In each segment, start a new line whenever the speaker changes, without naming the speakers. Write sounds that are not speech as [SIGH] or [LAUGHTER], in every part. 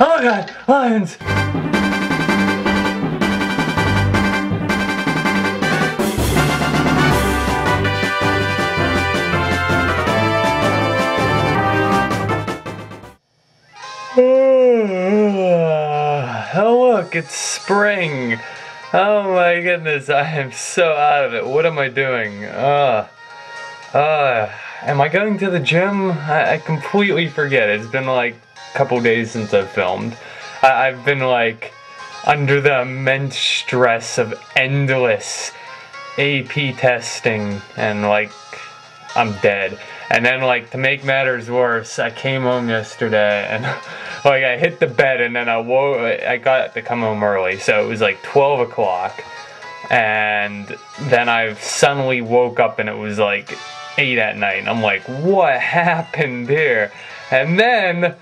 Oh god, lions! Oh look, it's spring. Oh my goodness, I am so out of it. What am I doing? Uh, uh, am I going to the gym? I, I completely forget. It's been like a couple days since I've filmed. I, I've been like under the immense stress of endless AP testing and like I'm dead. And then like to make matters worse, I came home yesterday and [LAUGHS] like I hit the bed and then I woke. I got to come home early, so it was like 12 o'clock, and then I suddenly woke up and it was like eight at night. And I'm like, what happened here? And then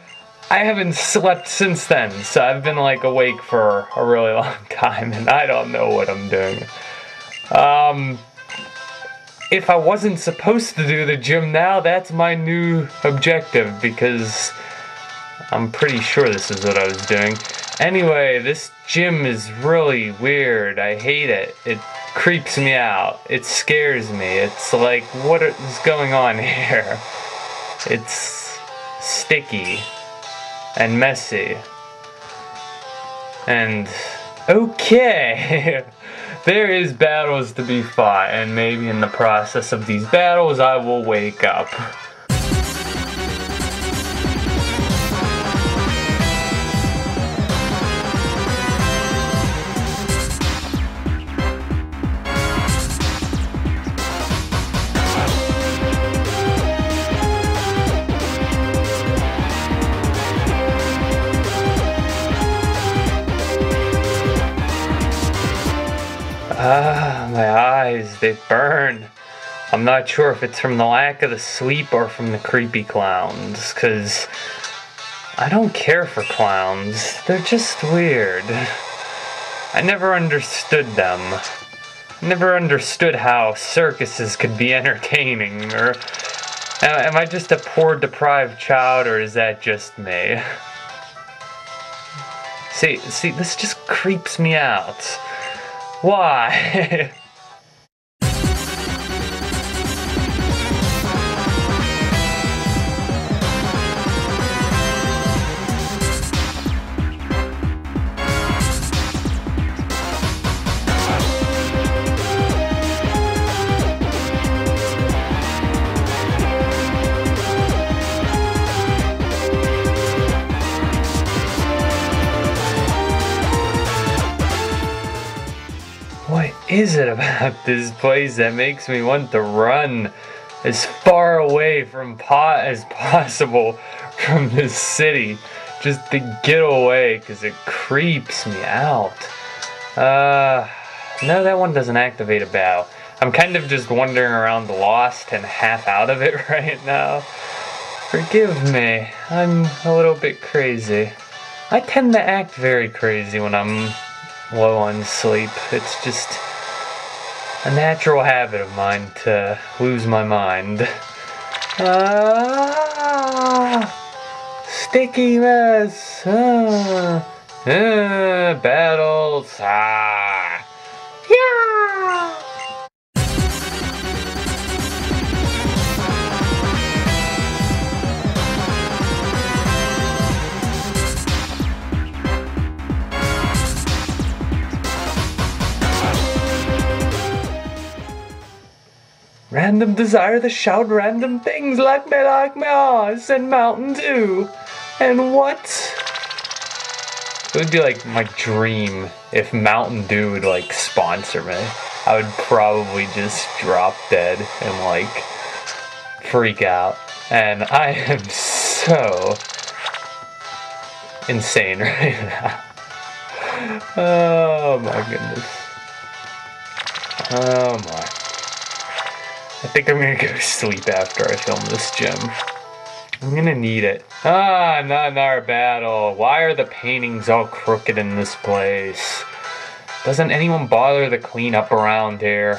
I haven't slept since then, so I've been like awake for a really [LAUGHS] long time, and I don't know what I'm doing. Um, if I wasn't supposed to do the gym now, that's my new objective because I'm pretty sure this is what I was doing. Anyway, this gym is really weird. I hate it. It creeps me out. It scares me. It's like, what is going on [LAUGHS] here? It's sticky and messy. And okay. [LAUGHS] there is battles to be fought, and maybe in the process of these battles, I will wake up. They burn. I'm not sure if it's from the lack of the sleep or from the creepy clowns, because I don't care for clowns. They're just weird. I never understood them. I never understood how circuses could be [LAUGHS] entertaining, or am I just a poor deprived child, or is that just me? See, see, this just creeps me out. Why? [LAUGHS] is it about [LAUGHS] this place that makes me want to run as far away from pot as possible [LAUGHS] from this city just to get away because it creeps me out. Uh, no, that one doesn't activate a bow. I'm kind of just wandering around lost and half out of it [LAUGHS] right now. Forgive me, I'm a little bit crazy. I tend to act very crazy when I'm low on sleep. It's just a natural habit of mine to lose my mind. Ah, sticky mess. Ah, ah, battles. Ah. Random desire to shout random things like me, like me, oh, eyes and Mountain Dew. And what? It would be like my dream if Mountain Dew would like sponsor me. I would probably just drop dead and like freak out. And I am so insane [LAUGHS] right now. Oh my goodness. Oh my. I think I'm gonna go sleep after I film this gym. I'm gonna need it. Ah, not another battle. Why are the paintings all crooked in this place? Doesn't anyone bother to clean up around here?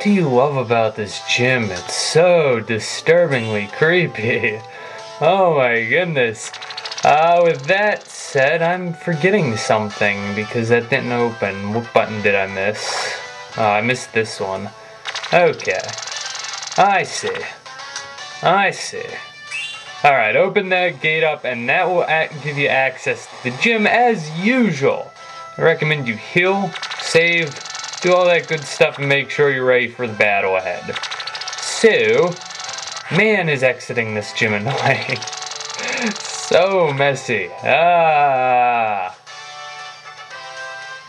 What do you love about this gym? It's so disturbingly creepy. [LAUGHS] Oh my goodness. Uh, with that said, I'm forgetting something because that didn't open. What button did I miss? Oh, I missed this one. Okay. I see. I see. Alright, open that gate up and that will give you access to the gym as usual. I recommend you heal, save, do all that good stuff and make sure you're ready for the battle ahead. So, man is exiting this gym annoying. [LAUGHS] so messy. Ah.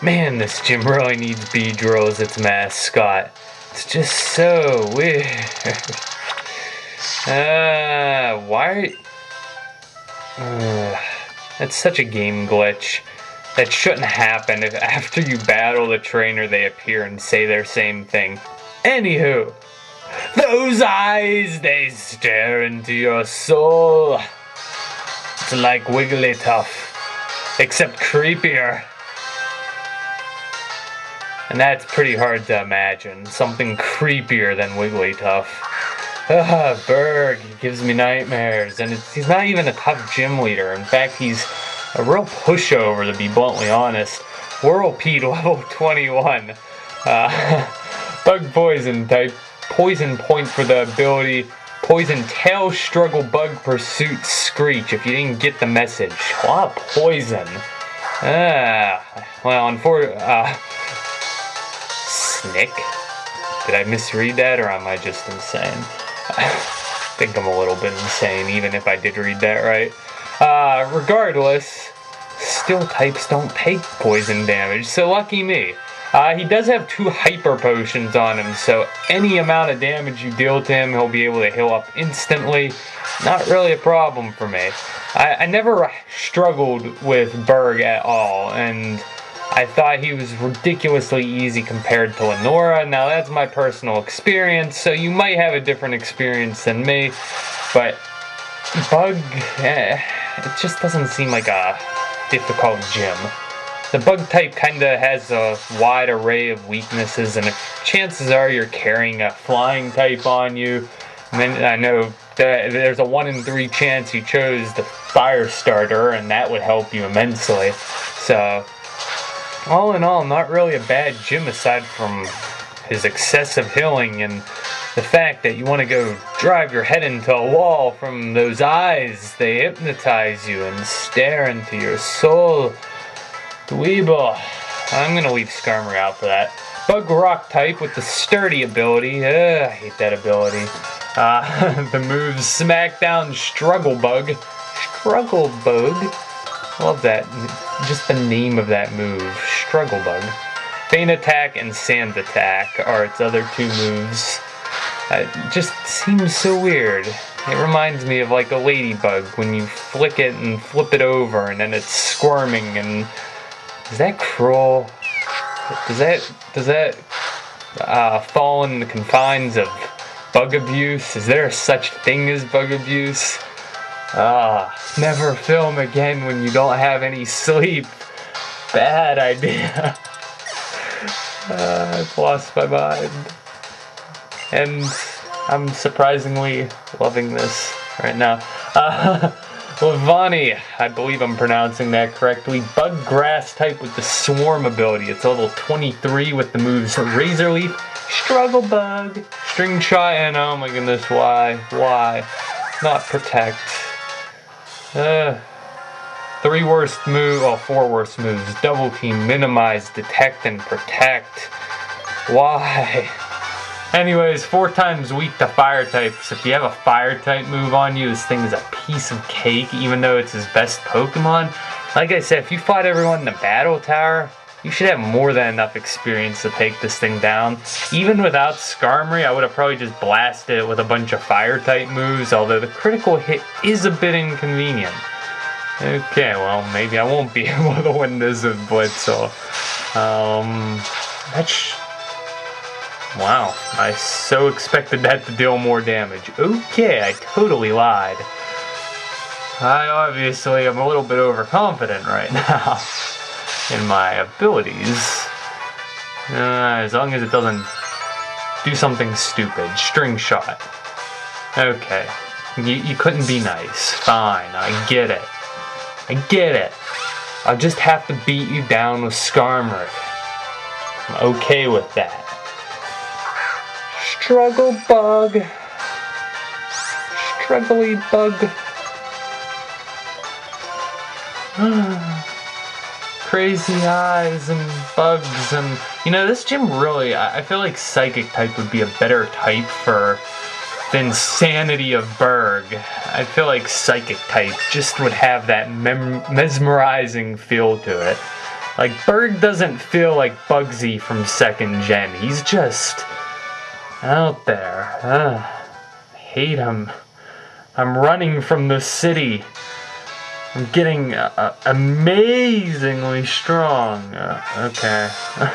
Man, this gym really needs Beedrill as its mascot. It's just so weird. [LAUGHS] Ah, uh, why? Uh, that's such a game glitch. That shouldn't happen if after you battle the trainer they appear and say their same thing. Anywho, those eyes, they stare into your soul. It's like Wigglytuff, except creepier. And that's pretty hard to imagine. Something creepier than Wigglytuff. Ah, Burgh, he gives me nightmares. And he's not even a tough gym leader. In fact, he's a real pushover, to be bluntly honest. Whirlipede level 21. Uh, [LAUGHS] bug poison type. Poison point for the ability. Poison tail struggle bug pursuit screech. If you didn't get the message. A lot of poison. Ah, well, unfortunately, uh, Snick? Did I misread that or am I just insane? [LAUGHS] I think I'm a little bit insane even if I did read that right. Uh, regardless, steel types don't take poison damage, so lucky me. Uh, he does have two hyper potions on him, so any amount of damage you deal to him, he'll be able to heal up instantly. Not really a problem for me. I, I never struggled with Burgh at all, and I thought he was ridiculously easy compared to Lenora. Now, that's my personal experience, so you might have a different experience than me, but Bug, eh, it just doesn't seem like a difficult gym. The bug type kinda has a wide array of weaknesses, and chances are you're carrying a flying type on you, And then I know that there's a one in three chance you chose the fire starter, and that would help you immensely. So, all in all, not really a bad gym aside from his excessive healing and the fact that you want to go drive your head into a wall from those eyes, they hypnotize you and stare into your soul. Dwebble. I'm gonna leave Skarmory out for that. Bug Rock type with the sturdy ability. Ugh, I hate that ability. Uh, [LAUGHS] the move Smackdown Struggle Bug. Struggle Bug? Love that. Just the name of that move. Struggle Bug. Feint Attack and Sand Attack are its other two moves. It just seems so weird. It reminds me of like a ladybug when you flick it and flip it over and then it's squirming and is that cruel? Does that does that uh, fall in the confines of bug abuse? Is there such thing as bug abuse? Ah, never film again when you don't have any sleep. Bad idea. [LAUGHS] uh, I've lost my mind and I'm surprisingly loving this right now. Uh, [LAUGHS] Leavanny, I believe I'm pronouncing that correctly. Bug Grass type with the Swarm ability. It's level 23 with the moves Razor Leaf, Struggle Bug, String Shot, and oh my goodness, why? Why? Not Protect. Uh, three worst moves, oh, four worst moves. Double Team, Minimize, Detect, and Protect. Why? Anyways, four times weak to fire types. If you have a fire type move on you, this thing is a piece of cake, even though it's his best Pokemon. Like I said, if you fought everyone in the battle tower, you should have more than enough experience to take this thing down. Even without Skarmory, I would have probably just blasted it with a bunch of fire type moves, although the critical hit is a bit inconvenient. Okay, well, maybe I won't be [LAUGHS] able to win this with Blitzle. Um, that's Wow, I so expected that to deal more damage. Okay, I totally lied. I obviously am a little bit overconfident right [LAUGHS] now in my abilities. Uh, as long as it doesn't Do something stupid. String shot. Okay. You, you couldn't be nice. Fine, I get it. I get it. I'll just have to beat you down with Skarmory. I'm okay with that. Struggle bug. Struggly bug. [SIGHS] Crazy eyes and bugs and you know this gym really I feel like psychic type would be a better type for the insanity of Burgh. I feel like Psychic type just would have that mesmerizing feel to it. Like, Burgh doesn't feel like Bugsy from second gen. He's just out there. Ugh. I hate him. I'm running from the city. I'm getting uh, amazingly strong. Uh, okay. [LAUGHS]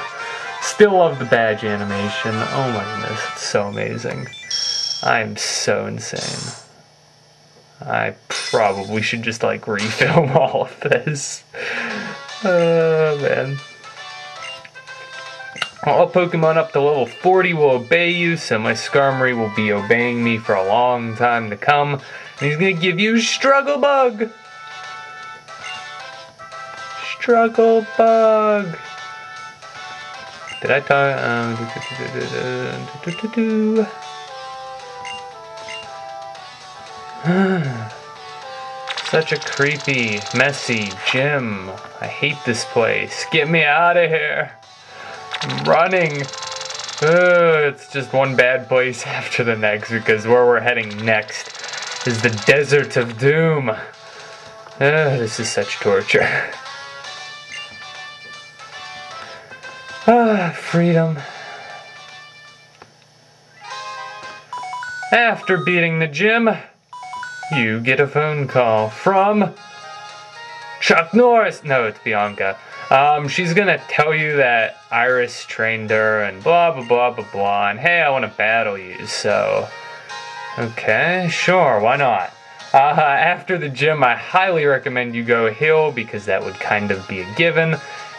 Still love the badge animation. Oh my goodness, it's so amazing. I'm so insane. I probably should just like [LAUGHS] refilm all of this. [LAUGHS] Oh man. All Pokemon up to level 40 will obey you, so my Skarmory will be obeying me for a long time to come. And he's gonna give you Struggle Bug! Struggle Bug! Did I talk? Um, Such a creepy, messy gym. I hate this place. Get me out of here. Running. Ugh, it's just one bad place [LAUGHS] after the next because where we're heading next is the Desert of Doom. Ugh, this is such torture. [SIGHS] Ah, freedom. After beating the gym, you get a phone call from Chuck Norris. No, it's Bianca. Um, she's gonna tell you that Iris trained her and blah blah blah blah blah. And hey, I want to battle you. So, okay, sure, why not? Uh, after the gym, I highly recommend you go heal because that would kind of be a given.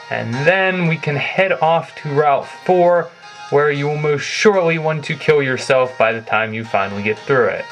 And then we can head off to Route 4, where you will most surely want to kill yourself by the time you finally get through it.